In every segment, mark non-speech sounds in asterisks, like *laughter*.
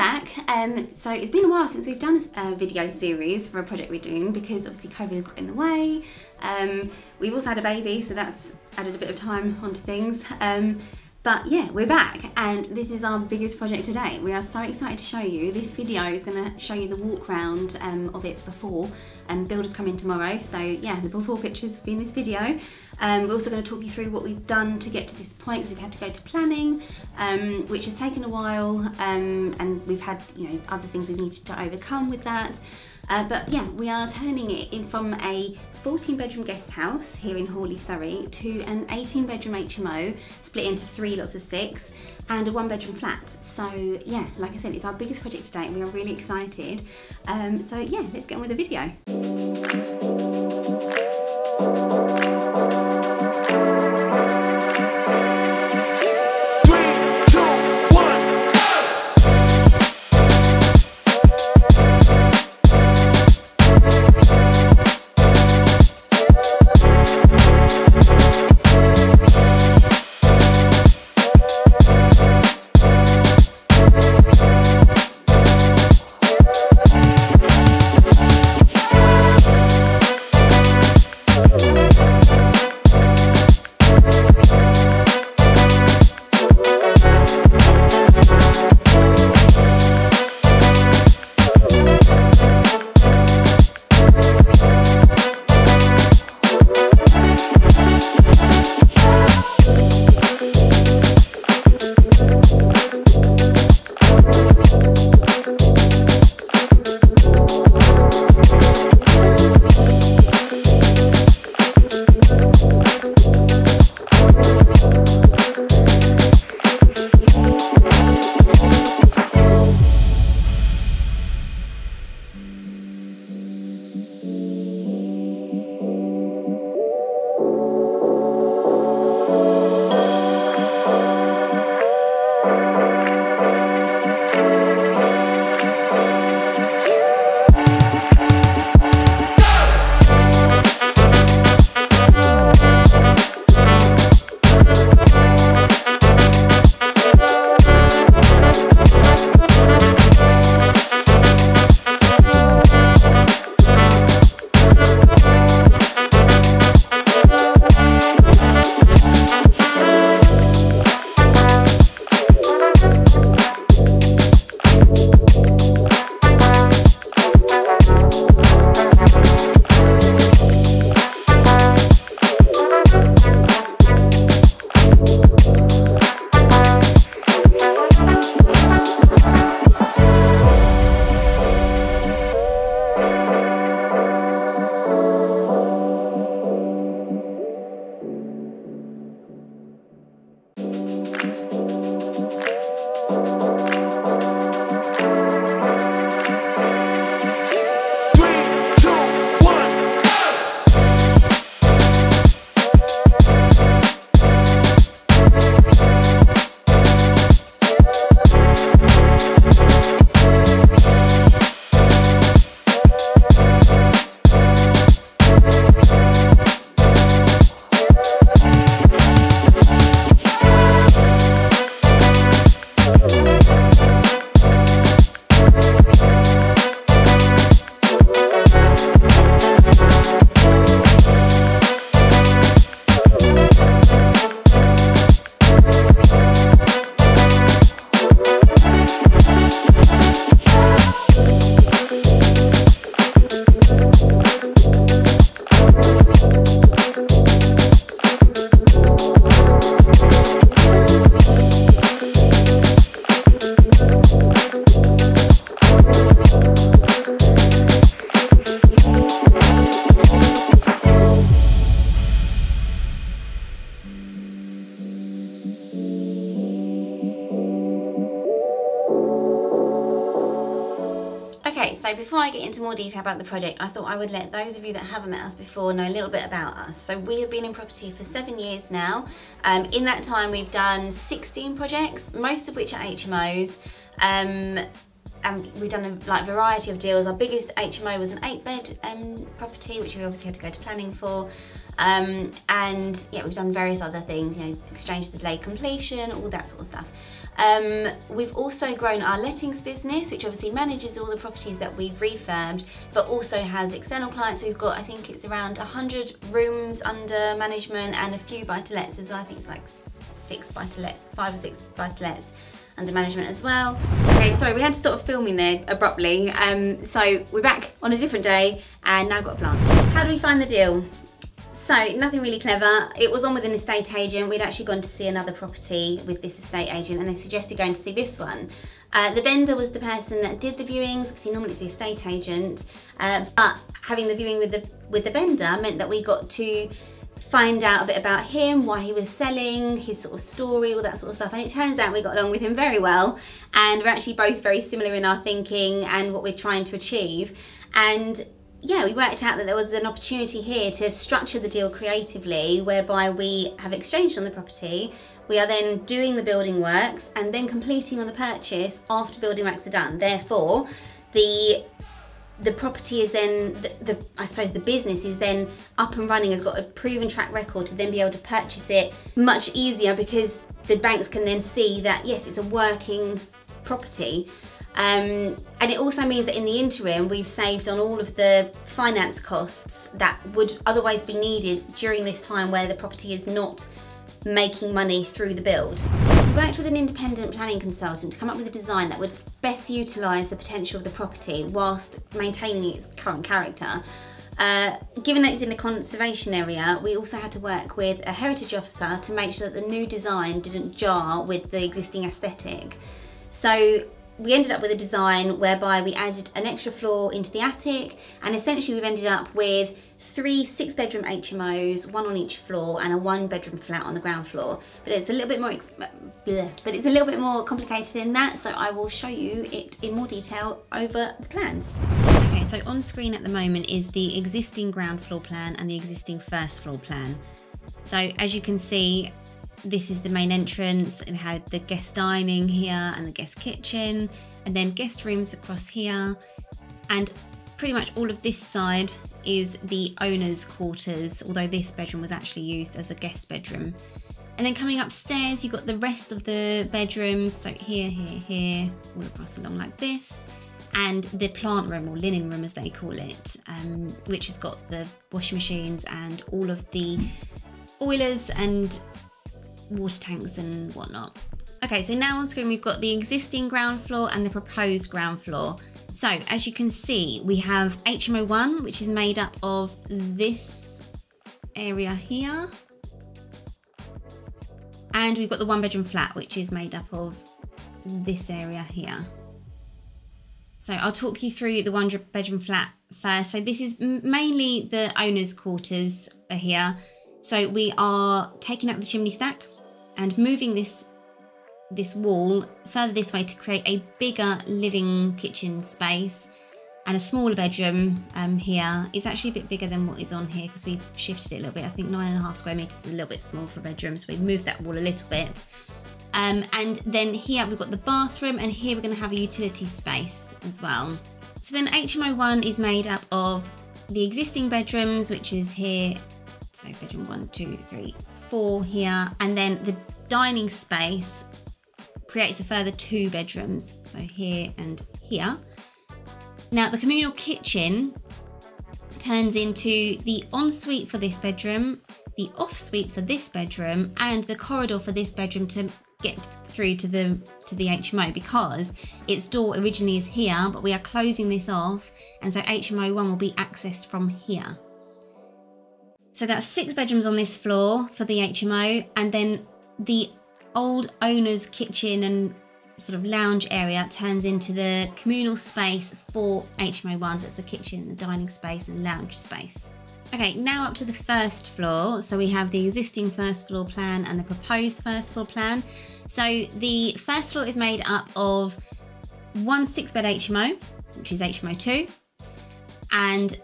back. Um, so it's been a while since we've done a video series for a project we're doing because obviously COVID has got in the way. Um, we've also had a baby, so that's added a bit of time onto things. Um, but yeah, we're back and this is our biggest project today. We are so excited to show you. This video is going to show you the walk round um, of it before and builders come in tomorrow. So yeah, the before pictures will be in this video. Um, we're also going to talk you through what we've done to get to this point because we've had to go to planning, um, which has taken a while um, and we've had you know other things we've needed to overcome with that. Uh, but yeah, we are turning it in from a 14 bedroom guest house here in Horley, Surrey to an 18 bedroom HMO split into three lots of six and a one bedroom flat. So yeah, like I said, it's our biggest project to date. We are really excited. Um, so yeah, let's get on with the video. Into more detail about the project, I thought I would let those of you that haven't met us before know a little bit about us. So we have been in property for seven years now. Um, in that time, we've done 16 projects, most of which are HMOs. Um, and we've done a like variety of deals. Our biggest HMO was an eight bed um, property, which we obviously had to go to planning for. Um, and yeah, we've done various other things, you know, exchange to delay completion, all that sort of stuff. Um, we've also grown our lettings business, which obviously manages all the properties that we've refurbed, but also has external clients. We've got, I think it's around 100 rooms under management and a few buy-to-lets as well. I think it's like six buy-to-lets, five or six buy-to-lets under management as well. Okay, sorry, we had to stop filming there abruptly. Um, so we're back on a different day and now I've got a plan. How do we find the deal? So nothing really clever. It was on with an estate agent. We'd actually gone to see another property with this estate agent and they suggested going to see this one. Uh, the vendor was the person that did the viewings. Obviously, normally it's the estate agent, uh, but having the viewing with the with the vendor meant that we got to find out a bit about him, why he was selling, his sort of story, all that sort of stuff. And it turns out we got along with him very well, and we're actually both very similar in our thinking and what we're trying to achieve. And yeah, we worked out that there was an opportunity here to structure the deal creatively, whereby we have exchanged on the property. We are then doing the building works and then completing on the purchase after building works are done. Therefore, the the property is then the, the, I suppose the business is then up and running has got a proven track record to then be able to purchase it much easier because the banks can then see that yes it's a working property um, and it also means that in the interim we've saved on all of the finance costs that would otherwise be needed during this time where the property is not making money through the build. We worked with an independent planning consultant to come up with a design that would best utilise the potential of the property whilst maintaining its current character. Uh, given that it's in a conservation area, we also had to work with a heritage officer to make sure that the new design didn't jar with the existing aesthetic. So we ended up with a design whereby we added an extra floor into the attic and essentially we've ended up with three six bedroom HMOs, one on each floor and a one bedroom flat on the ground floor. But it's a little bit more bleh, but it's a little bit more complicated than that so I will show you it in more detail over the plans. Okay, so on screen at the moment is the existing ground floor plan and the existing first floor plan. So as you can see, this is the main entrance. It had the guest dining here and the guest kitchen, and then guest rooms across here. And pretty much all of this side is the owner's quarters, although this bedroom was actually used as a guest bedroom. And then coming upstairs, you've got the rest of the bedrooms. So here, here, here, all across along like this. And the plant room or linen room as they call it, um, which has got the washing machines and all of the boilers and water tanks and whatnot. Okay, so now on screen we've got the existing ground floor and the proposed ground floor. So as you can see, we have HMO1, which is made up of this area here. And we've got the one bedroom flat, which is made up of this area here. So I'll talk you through the one bedroom flat first. So this is mainly the owner's quarters are here. So we are taking out the chimney stack and moving this this wall further this way to create a bigger living kitchen space and a smaller bedroom um, here is actually a bit bigger than what is on here because we've shifted it a little bit. I think nine and a half square meters is a little bit small for a bedroom, so we've moved that wall a little bit. Um, and then here we've got the bathroom and here we're going to have a utility space as well. So then HMO1 is made up of the existing bedrooms, which is here, so bedroom one, two, three, four here, and then the dining space creates a further two bedrooms, so here and here. Now the communal kitchen turns into the ensuite for this bedroom, the off-suite for this bedroom, and the corridor for this bedroom to get through to the to the HMO because its door originally is here, but we are closing this off, and so HMO one will be accessed from here. So that's six bedrooms on this floor for the HMO, and then the old owner's kitchen and sort of lounge area turns into the communal space for HMO1. So it's the kitchen, the dining space, and lounge space. Okay, now up to the first floor. So we have the existing first floor plan and the proposed first floor plan. So the first floor is made up of one six bed HMO, which is HMO2, and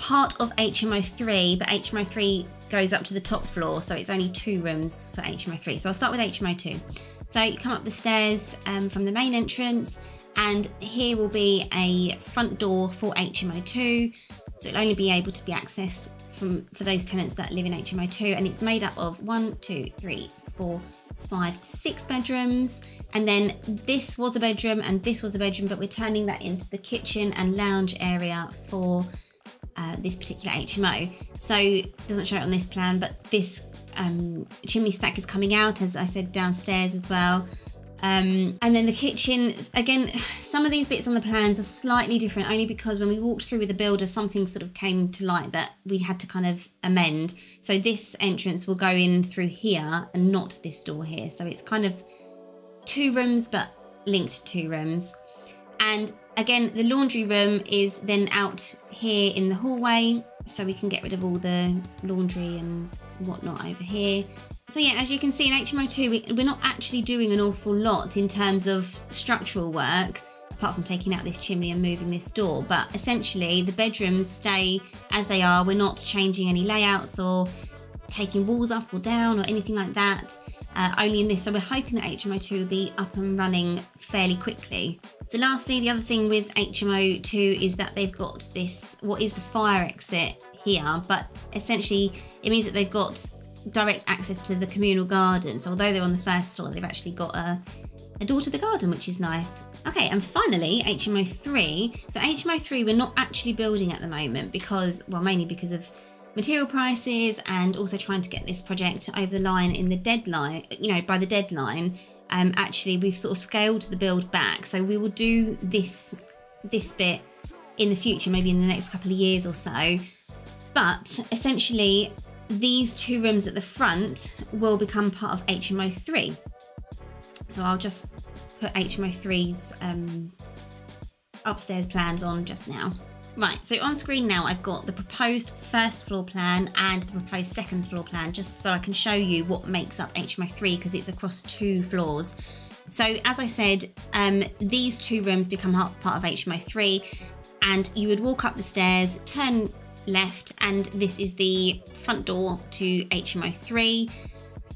part of HMO3, but HMO3 goes up to the top floor, so it's only two rooms for HMO3. So I'll start with HMO2. So you come up the stairs um, from the main entrance, and here will be a front door for HMO2. So it'll only be able to be accessed from for those tenants that live in HMO2, and it's made up of one, two, three, four, five, six bedrooms. And then this was a bedroom and this was a bedroom, but we're turning that into the kitchen and lounge area for uh, this particular HMO. So it doesn't show it on this plan, but this um, chimney stack is coming out, as I said, downstairs as well. Um, and then the kitchen, again, some of these bits on the plans are slightly different only because when we walked through with the builder, something sort of came to light that we had to kind of amend. So this entrance will go in through here and not this door here. So it's kind of two rooms, but linked two rooms. And again, the laundry room is then out here in the hallway. So we can get rid of all the laundry and whatnot over here. So yeah, as you can see in HMO2, we're not actually doing an awful lot in terms of structural work, apart from taking out this chimney and moving this door. But essentially, the bedrooms stay as they are. We're not changing any layouts or taking walls up or down or anything like that. Uh, only in this. So we're hoping that HMO2 will be up and running fairly quickly. So lastly, the other thing with HMO2 is that they've got this, what is the fire exit here, but essentially it means that they've got direct access to the communal garden. So although they're on the first floor, they've actually got a, a door to the garden, which is nice. Okay, and finally, HMO 3. So HMO 3 we're not actually building at the moment because, well, mainly because of material prices and also trying to get this project over the line in the deadline, you know, by the deadline. Um, actually, we've sort of scaled the build back. So we will do this, this bit in the future, maybe in the next couple of years or so. But essentially, these two rooms at the front will become part of HMO 3. So I'll just put HMO 3's um, upstairs plans on just now. Right, so on screen now I've got the proposed first floor plan and the proposed second floor plan, just so I can show you what makes up HMO 3 because it's across two floors. So as I said, um, these two rooms become part of HMO 3 and you would walk up the stairs, turn left and this is the front door to HMO 3.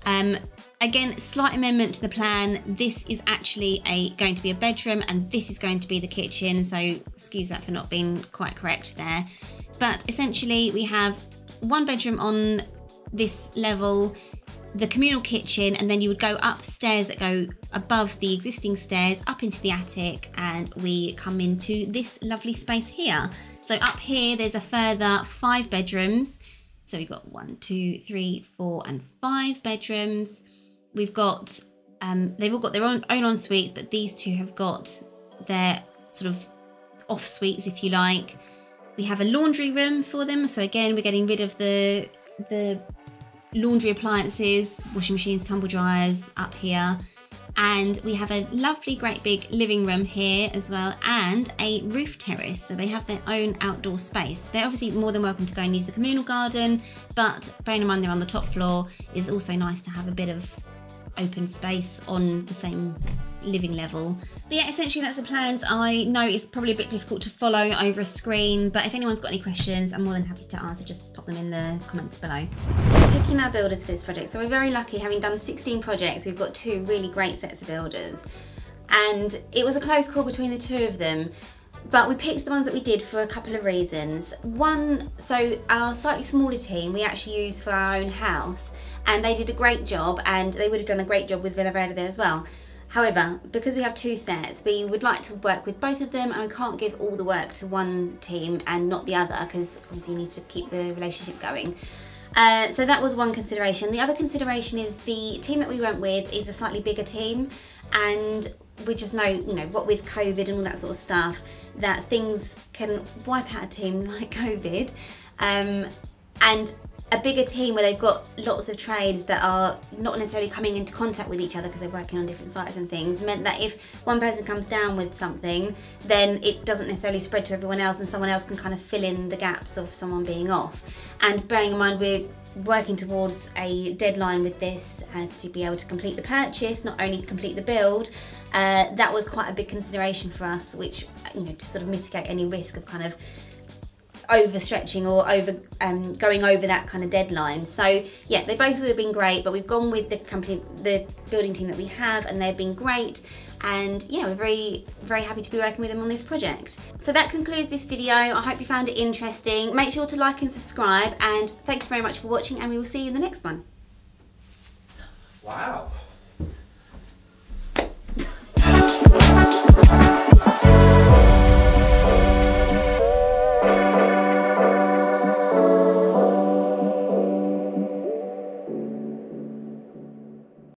Um, again, slight amendment to the plan. This is actually a going to be a bedroom and this is going to be the kitchen. So excuse that for not being quite correct there. But essentially we have one bedroom on this level the communal kitchen and then you would go upstairs that go above the existing stairs up into the attic and we come into this lovely space here. So up here there's a further five bedrooms. So we've got one, two, three, four and five bedrooms. We've got, um, they've all got their own, own en suites but these two have got their sort of off suites if you like. We have a laundry room for them. So again, we're getting rid of the the laundry appliances, washing machines, tumble dryers up here. And we have a lovely, great big living room here as well, and a roof terrace. So they have their own outdoor space. They're obviously more than welcome to go and use the communal garden, but bearing in mind they're on the top floor, is also nice to have a bit of open space on the same living level. But yeah, essentially that's the plans. I know it's probably a bit difficult to follow over a screen, but if anyone's got any questions, I'm more than happy to answer. Just pop them in the comments below. Picking our builders for this project. So we're very lucky having done 16 projects. We've got two really great sets of builders. And it was a close call between the two of them but we picked the ones that we did for a couple of reasons. One, so our slightly smaller team we actually used for our own house and they did a great job and they would have done a great job with Villa Verde there as well. However, because we have two sets, we would like to work with both of them and we can't give all the work to one team and not the other because obviously you need to keep the relationship going. Uh, so that was one consideration. The other consideration is the team that we went with is a slightly bigger team and we just know, you know, what with COVID and all that sort of stuff, that things can wipe out a team *laughs* like COVID. Um, and a bigger team where they've got lots of trades that are not necessarily coming into contact with each other because they're working on different sites and things meant that if one person comes down with something then it doesn't necessarily spread to everyone else and someone else can kind of fill in the gaps of someone being off. And bearing in mind we're working towards a deadline with this uh, to be able to complete the purchase not only complete the build uh, that was quite a big consideration for us which you know to sort of mitigate any risk of kind of overstretching or over um, going over that kind of deadline. So yeah, they both have been great, but we've gone with the company, the building team that we have, and they've been great. And yeah, we're very, very happy to be working with them on this project. So that concludes this video. I hope you found it interesting. Make sure to like and subscribe, and thank you very much for watching, and we will see you in the next one. Wow.